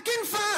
fucking find